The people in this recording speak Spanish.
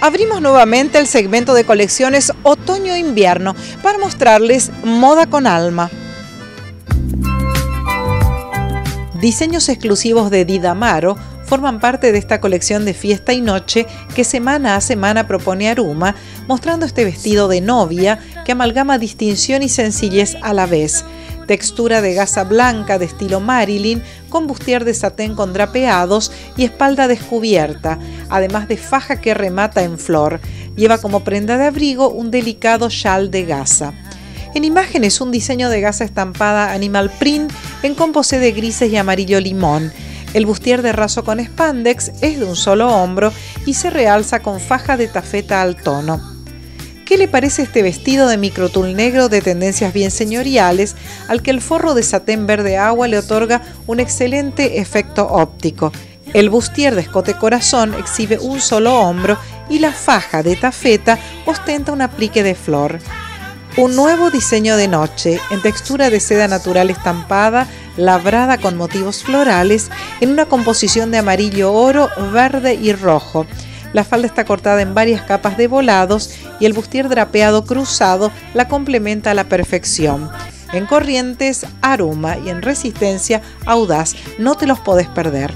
abrimos nuevamente el segmento de colecciones otoño-invierno para mostrarles moda con alma. Diseños exclusivos de Didamaro forman parte de esta colección de fiesta y noche que semana a semana propone Aruma, mostrando este vestido de novia que amalgama distinción y sencillez a la vez. Textura de gasa blanca de estilo Marilyn, con bustier de satén con drapeados y espalda descubierta, además de faja que remata en flor. Lleva como prenda de abrigo un delicado chal de gasa. En imágenes un diseño de gasa estampada animal print en composé de grises y amarillo limón el bustier de raso con spandex es de un solo hombro y se realza con faja de tafeta al tono. ¿Qué le parece este vestido de microtul negro de tendencias bien señoriales al que el forro de satén verde agua le otorga un excelente efecto óptico? El bustier de escote corazón exhibe un solo hombro y la faja de tafeta ostenta un aplique de flor. Un nuevo diseño de noche en textura de seda natural estampada labrada con motivos florales en una composición de amarillo oro, verde y rojo. La falda está cortada en varias capas de volados y el bustier drapeado cruzado la complementa a la perfección. En corrientes, aroma y en resistencia, audaz. No te los podés perder.